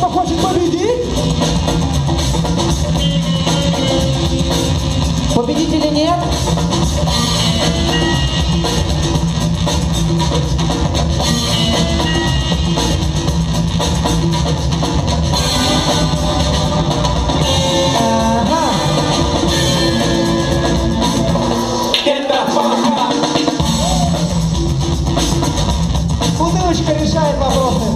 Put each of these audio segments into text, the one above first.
Кто хочет победить. Победителя нет. Бутылочка решает вопросы.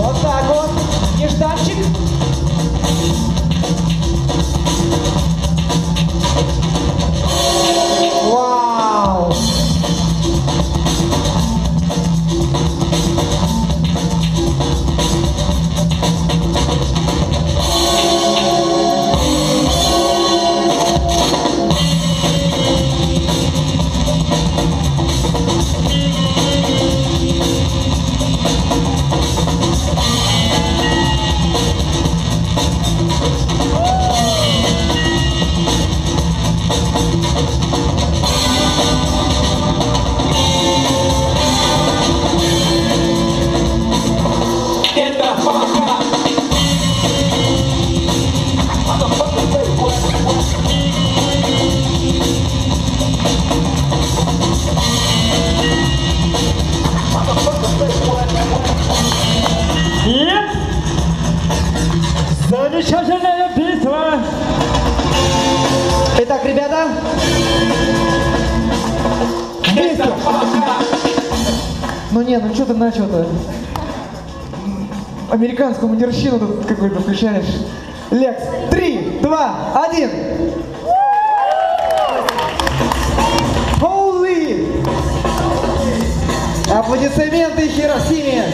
왔다. Замечательная битва! Итак, ребята. Вместе. Ну не, ну что ты начал-то? Американскую мундирщину тут какой-то включаешь. Лекс, три, два, один. Holy! Аплодисменты Хиросиме!